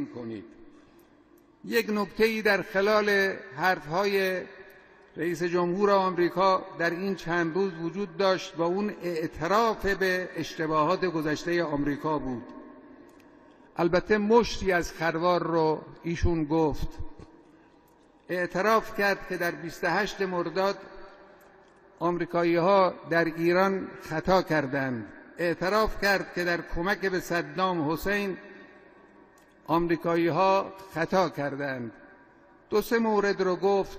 تقسیم کنید. یک نکته ای در خلال حرفهای رئیس جمهور آمریکا در این چند روز وجود داشت و اون اعتراف به اشتباهات گذشته آمریکا بود. البته مشتی از خروار رو ایشون گفت. اعتراف کرد که در 28 مرداد آمریکایی ها در ایران خطا کردند. اعتراف کرد که در کمک به صدام حسین آمریکایی ها خطا کردند. دو سه مورد رو گفت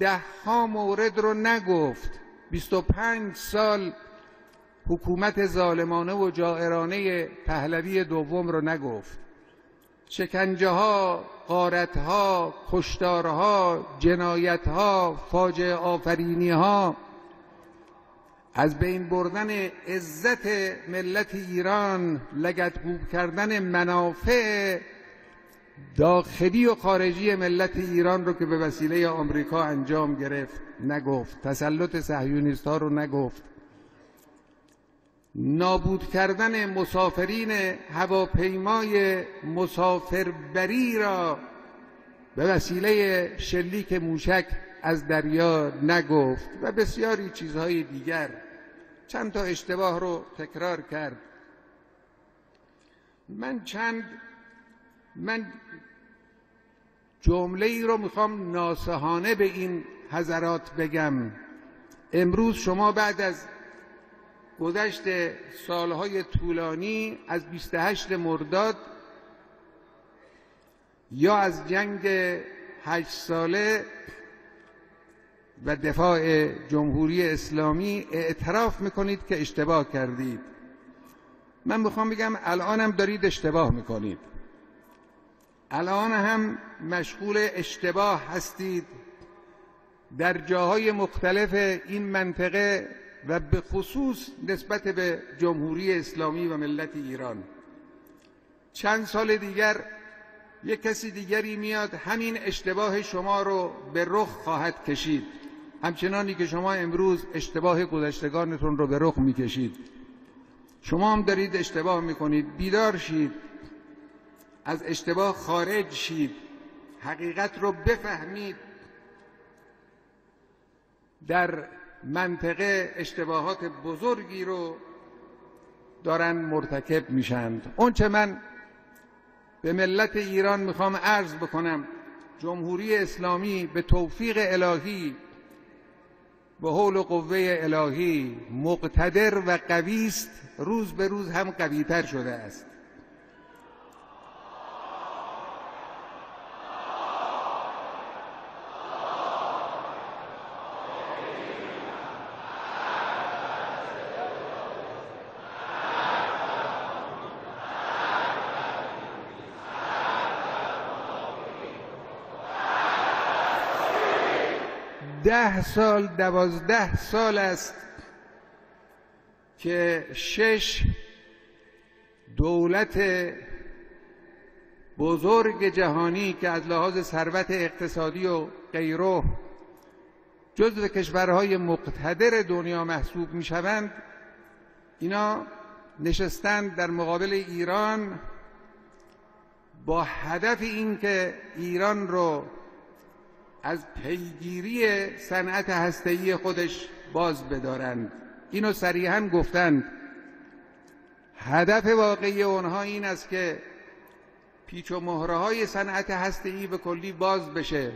ده ها مورد رو نگفت. 25 سال حکومت ظالمانه و جائرانه پهلوی دوم رو نگفت. شکنجه ها قارت ها کشتارها جنایت ها فاجعه آفرینی ها از بین بردن عزت ملت ایران لگتگوب کردن منافع داخلی و خارجی ملت ایران رو که به وسیله آمریکا انجام گرفت نگفت. تسلط صهیونیست ها رو نگفت. نابود کردن مسافرین هواپیمای مسافربری را به وسیله شلیک موشک از دریا نگفت و بسیاری چیزهای دیگر چند تا اشتباه رو تکرار کرد. من چند من جمله ای رو می‌خوام ناسهانه به این حضرات بگم. امروز شما بعد از گذشت سالهای طولانی از 28 مرداد یا از جنگ هشت ساله و دفاع جمهوری اسلامی اعتراف می‌کنید که اشتباه کردید. من می‌خوام بگم الانم دارید اشتباه می‌کنید. الان هم مشغول اشتباه هستید. در جاهای مختلف این منطقه و به خصوص نسبت به جمهوری اسلامی و ملت ایران. چند سال دیگر یک کسی دیگری میاد همین اشتباه شما رو به رخ خواهد کشید. همچنانی که شما امروز اشتباه گذشتگانتون رو به رخ می‌کشید. شما هم دارید اشتباه می‌کنید. بیدار شید. از اشتباه خارج شید. حقیقت رو بفهمید. در منطقه اشتباهات بزرگی رو دارن مرتکب میشند اونچه من به ملت ایران می‌خوام عرض بکنم. جمهوری اسلامی به توفیق الهی به حول و قوه الهی مقتدر و قویست روز به روز هم قویتر شده است. ده سال دوازده سال است که شش دولت بزرگ جهانی که از لحاظ ثروت اقتصادی و غیره جزو کشورهای مقتدر دنیا محسوب می شوند اینا نشستند در مقابل ایران با هدف اینکه ایران رو از پیگیری صنعت هسته‌ای خودش باز بدارند. اینو صریحا گفتند. هدف واقعی اونها این است که پیچ و مهره های صنعت هسته‌ای به کلی باز بشه.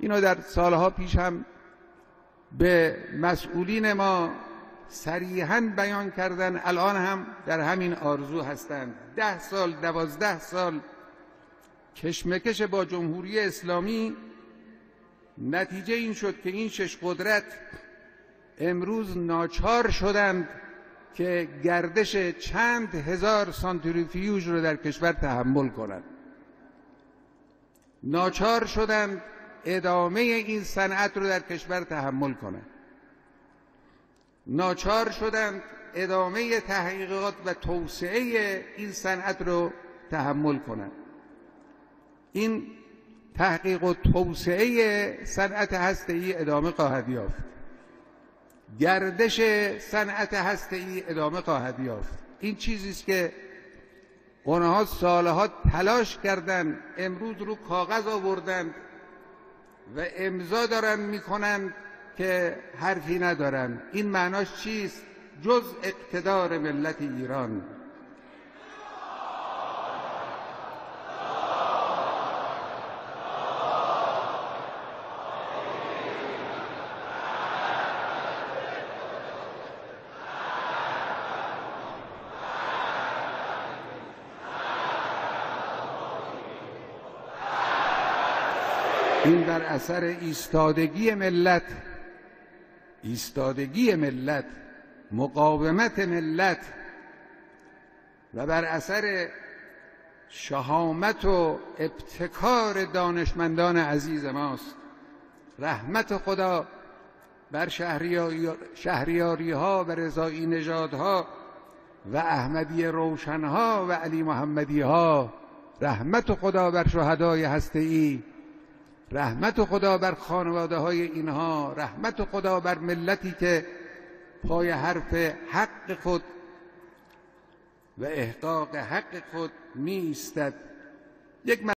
اینو در سالها پیش هم به مسئولین ما صریحا بیان کردن. الان هم در همین آرزو هستند. ده سال دوازده سال کشمکش با جمهوری اسلامی نتیجه این شد که این شش قدرت امروز ناچار شدند که گردش چند هزار سانتریفیوژ رو در کشور تحمل کنند. ناچار شدند ادامه این صنعت رو در کشور تحمل کنند. ناچار شدند ادامه تحقیقات و توسعه این صنعت رو تحمل کنند. این تحقیق و توسعه صنعت هسته‌ای ادامه خواهد یافت. گردش صنعت هسته‌ای ادامه خواهد یافت. این چیزی است که اونها سالها تلاش کردند امروز رو کاغذ آوردند و امضا دارن می‌کنند که حرفی ندارن. این معناش چیست؟ جز اقتدار ملت ایران. این بر اثر ایستادگی ملت ایستادگی ملت مقاومت ملت و بر اثر شهامت و ابتکار دانشمندان عزیز ماست. رحمت خدا بر شهریاری ها و رضایی نژادها و احمدی روشنها و علی محمدی ها رحمت خدا بر شهدای هسته رحمت خدا بر خانواده های اینها رحمت خدا بر ملتی که پای حرف حق خود و احقاق حق خود می یک